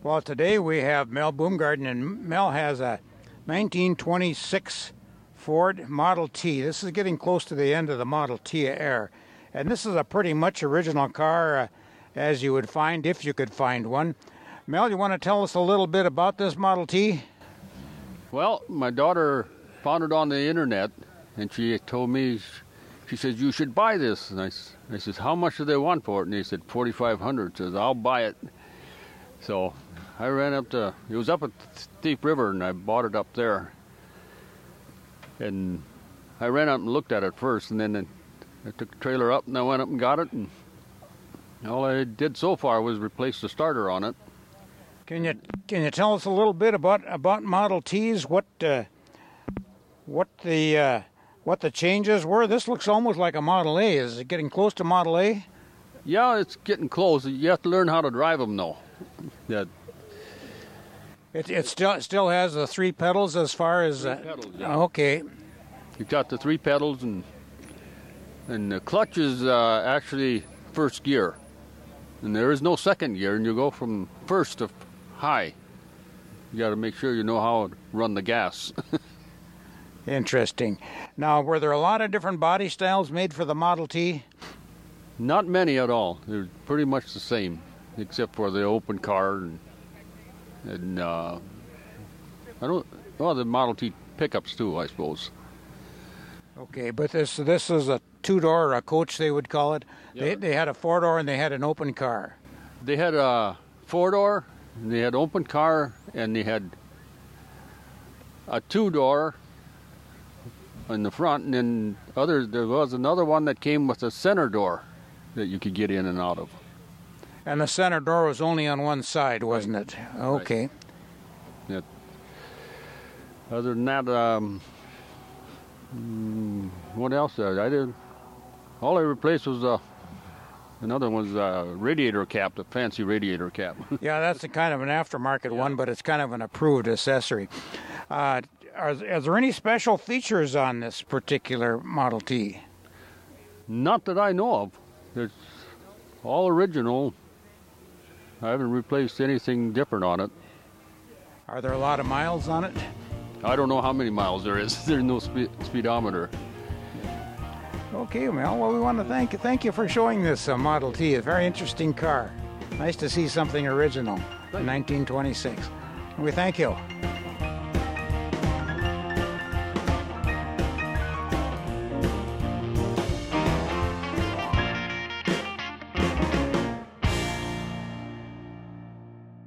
Well, today we have Mel Boomgarden, and Mel has a 1926 Ford Model T. This is getting close to the end of the Model T Air, and this is a pretty much original car, uh, as you would find if you could find one. Mel, you want to tell us a little bit about this Model T? Well, my daughter found it on the internet, and she told me, she says, you should buy this. And I, I says, how much do they want for it? And they said, 4500 Says, I'll buy it. So I ran up to, it was up at Thief River, and I bought it up there. And I ran up and looked at it first, and then I took the trailer up, and I went up and got it. And all I did so far was replace the starter on it. Can you can you tell us a little bit about about Model Ts? What uh, what the uh, what the changes were? This looks almost like a Model A. Is it getting close to Model A? Yeah, it's getting close. You have to learn how to drive them, though. Yeah. It it still still has the three pedals as far as. Uh, pedals, yeah. Okay. You've got the three pedals, and and the clutch is uh, actually first gear, and there is no second gear, and you go from first to high. You got to make sure you know how to run the gas. Interesting. Now, were there a lot of different body styles made for the Model T? Not many at all. They're pretty much the same, except for the open car and and uh, I don't. Well, the Model T pickups too, I suppose. Okay, but this this is a two door, a coach they would call it. They Yeah. they had a four door and they had an open car. They had a four door, they had open car, and they had a two door in the front, and then other there was another one that came with a center door that you could get in and out of. And the center door was only on one side, wasn't it? Okay. Yeah. Other than that, um, mm, what else? Uh, I did. All I replaced was uh, another was a radiator cap, the fancy radiator cap. Yeah, that's a kind of an aftermarket one, but it's kind of an approved accessory. Uh, are, is there any special features on this particular Model T? Not that I know of. It's all original. I haven't replaced anything different on it. Are there a lot of miles on it? I don't know how many miles there is. There's no spe- speedometer. Okay, Mel. Well, we want to thank you. Thank you for showing this uh, Model T. A very interesting car. Nice to see something original. 1926. We thank you.